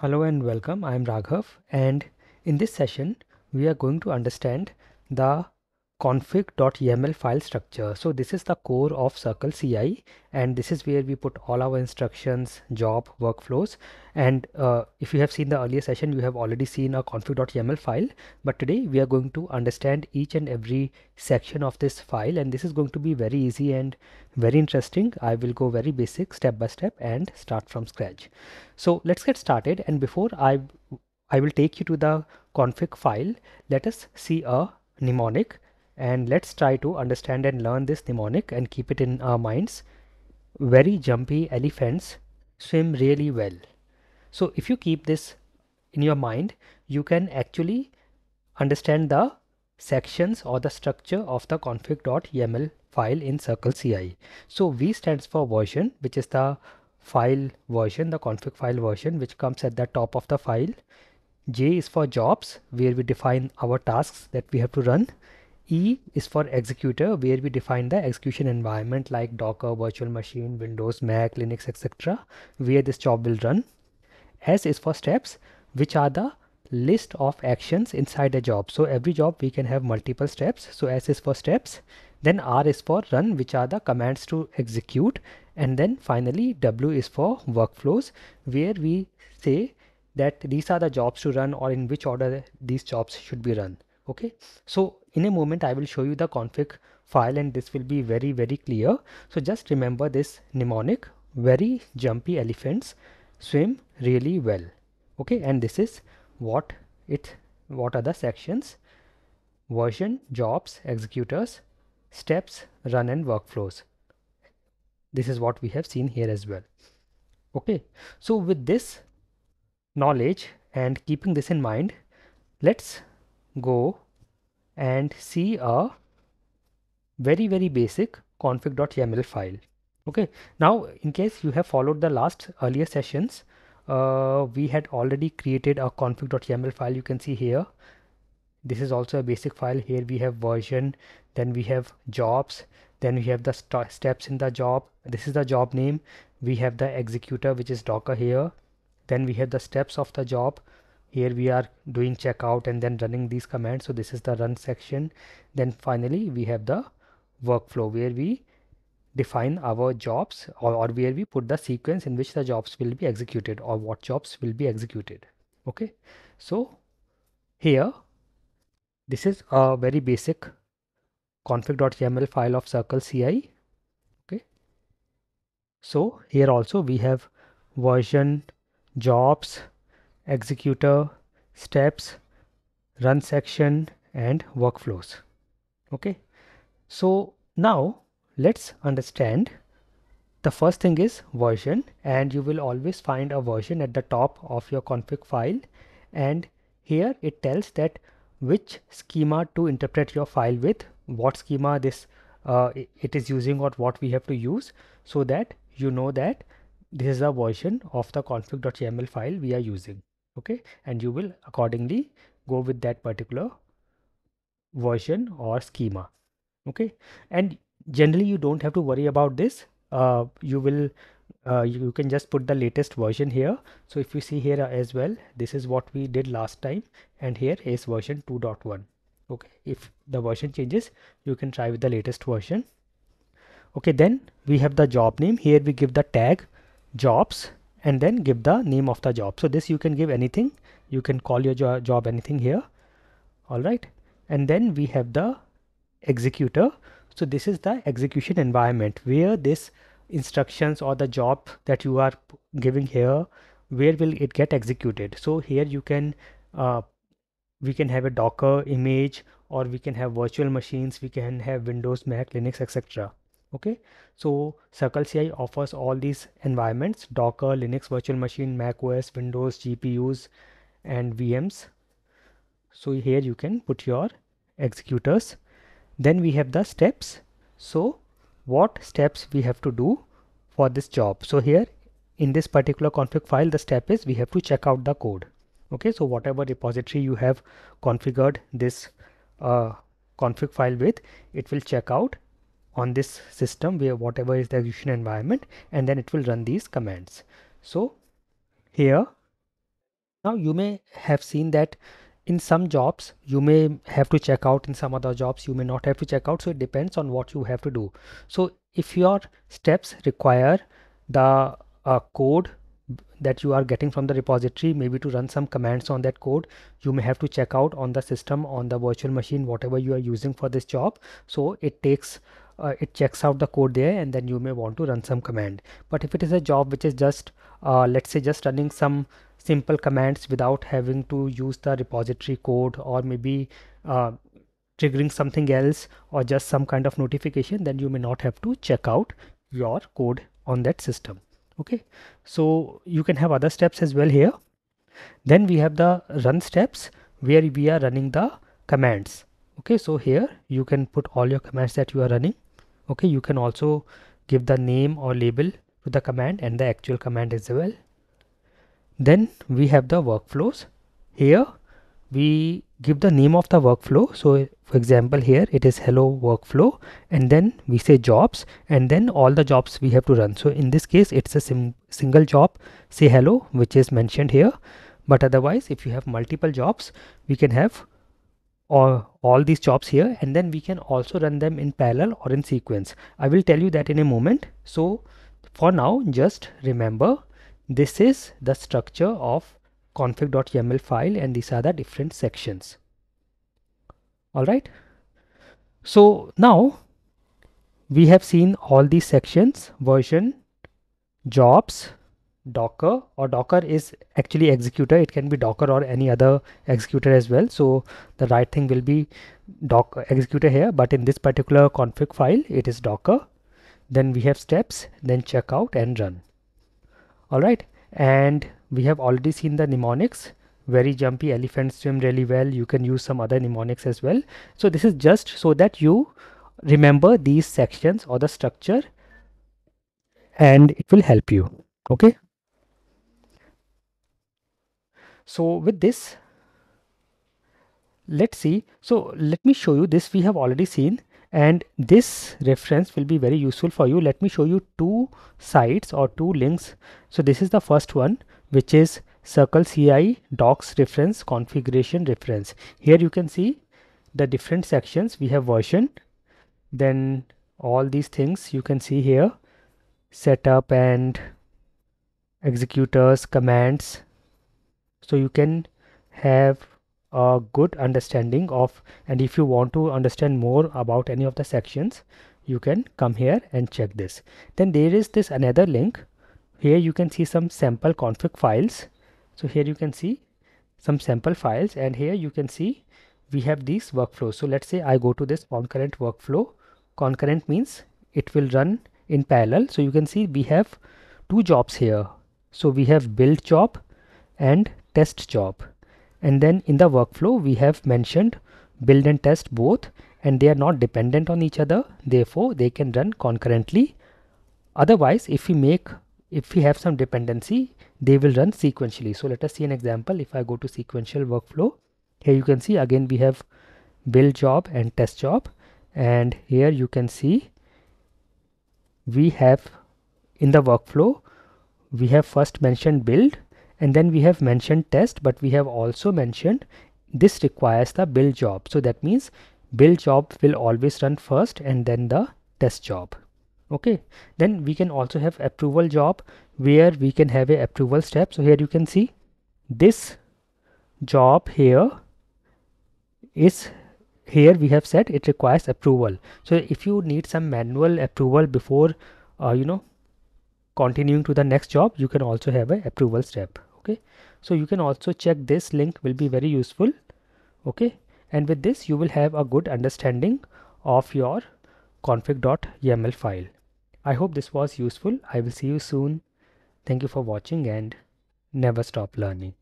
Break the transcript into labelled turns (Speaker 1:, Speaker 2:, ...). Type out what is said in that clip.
Speaker 1: Hello and welcome. I am Raghav and in this session we are going to understand the config.yaml file structure. So this is the core of Circle CI and this is where we put all our instructions, job, workflows and uh, if you have seen the earlier session you have already seen a config.yaml file but today we are going to understand each and every section of this file and this is going to be very easy and very interesting. I will go very basic step by step and start from scratch. So let's get started and before I I will take you to the config file let us see a mnemonic and let's try to understand and learn this mnemonic and keep it in our minds. Very jumpy elephants swim really well. So if you keep this in your mind, you can actually understand the sections or the structure of the config.yaml file in Circle CI. So V stands for version, which is the file version, the config file version, which comes at the top of the file. J is for jobs, where we define our tasks that we have to run. E is for executor where we define the execution environment like Docker, virtual machine, Windows, Mac, Linux, etc. where this job will run. S is for steps which are the list of actions inside a job. So every job we can have multiple steps. So S is for steps. Then R is for run which are the commands to execute. And then finally W is for workflows where we say that these are the jobs to run or in which order these jobs should be run okay? So in a moment I will show you the config file and this will be very very clear. So just remember this mnemonic very jumpy elephants swim really well. Okay? And this is what it what are the sections? Version jobs executors steps run and workflows. This is what we have seen here as well. Okay? So with this knowledge and keeping this in mind let's go and see a very very basic config.yaml file. Okay. Now in case you have followed the last earlier sessions uh, we had already created a config.yaml file. You can see here. This is also a basic file. Here we have version then we have jobs then we have the st steps in the job. This is the job name. We have the executor which is docker here. Then we have the steps of the job here we are doing checkout and then running these commands. So this is the run section. Then finally we have the workflow where we define our jobs or, or where we put the sequence in which the jobs will be executed or what jobs will be executed. Okay. So here this is a very basic config.yaml file of circle ci okay. So here also we have version jobs executor, steps, run section and workflows. Okay. So now let's understand the first thing is version and you will always find a version at the top of your config file and here it tells that which schema to interpret your file with what schema this uh, it is using or what we have to use so that you know that this is a version of the config.yaml file we are using okay? And you will accordingly go with that particular version or schema. Okay? And generally you don't have to worry about this. Uh, you will uh, you can just put the latest version here. So if you see here as well this is what we did last time. And here is version 2.1 okay? If the version changes you can try with the latest version. Okay? Then we have the job name. Here we give the tag jobs and then give the name of the job. So this you can give anything. You can call your jo job anything here. All right. And then we have the executor. So this is the execution environment where this instructions or the job that you are giving here where will it get executed? So here you can uh, we can have a docker image or we can have virtual machines. We can have windows mac linux etc okay? So circle ci offers all these environments docker linux virtual machine mac os windows gpus and vms so here you can put your executors. Then we have the steps. So what steps we have to do for this job? So here in this particular config file the step is we have to check out the code. Okay? So whatever repository you have configured this uh, config file with it will check out on this system where whatever is the execution environment and then it will run these commands. So here now you may have seen that in some jobs you may have to check out in some other jobs you may not have to check out. So it depends on what you have to do. So if your steps require the uh, code that you are getting from the repository maybe to run some commands on that code you may have to check out on the system on the virtual machine whatever you are using for this job. So it takes uh, it checks out the code there and then you may want to run some command. But if it is a job which is just uh, let's say just running some simple commands without having to use the repository code or maybe uh, triggering something else or just some kind of notification then you may not have to check out your code on that system. Okay? So you can have other steps as well here. Then we have the run steps where we are running the commands. Okay? So here you can put all your commands that you are running okay you can also give the name or label to the command and the actual command as well. Then we have the workflows. Here we give the name of the workflow. So for example here it is hello workflow and then we say jobs and then all the jobs we have to run. So in this case it's a single job say hello which is mentioned here. But otherwise if you have multiple jobs we can have all, all these jobs here and then we can also run them in parallel or in sequence. I will tell you that in a moment. So for now just remember this is the structure of config.yml file and these are the different sections. All right? So now we have seen all these sections version jobs docker or docker is actually executor. It can be docker or any other executor as well. So the right thing will be docker executor here. But in this particular config file it is docker. Then we have steps then checkout and run. All right. And we have already seen the mnemonics. Very jumpy. Elephant swim really well. You can use some other mnemonics as well. So this is just so that you remember these sections or the structure and it will help you. Okay so with this let's see. So let me show you this we have already seen and this reference will be very useful for you. Let me show you two sites or two links. So this is the first one which is circle CI docs reference configuration reference. Here you can see the different sections. We have version then all these things you can see here. Setup and executors commands so you can have a good understanding of and if you want to understand more about any of the sections you can come here and check this. Then there is this another link. Here you can see some sample config files. So here you can see some sample files and here you can see we have these workflows. So let's say I go to this concurrent workflow. Concurrent means it will run in parallel. So you can see we have two jobs here. So we have build job and test job. And then in the workflow we have mentioned build and test both and they are not dependent on each other. Therefore they can run concurrently. Otherwise if we make if we have some dependency they will run sequentially. So let us see an example. If i go to sequential workflow here you can see again we have build job and test job. And here you can see we have in the workflow we have first mentioned build and then we have mentioned test but we have also mentioned this requires the build job. So that means build job will always run first and then the test job. Okay. Then we can also have approval job where we can have a approval step. So here you can see this job here is here we have said it requires approval. So if you need some manual approval before uh, you know continuing to the next job you can also have a approval step okay so you can also check this link will be very useful okay and with this you will have a good understanding of your config.yml file I hope this was useful. I will see you soon. Thank you for watching and never stop learning.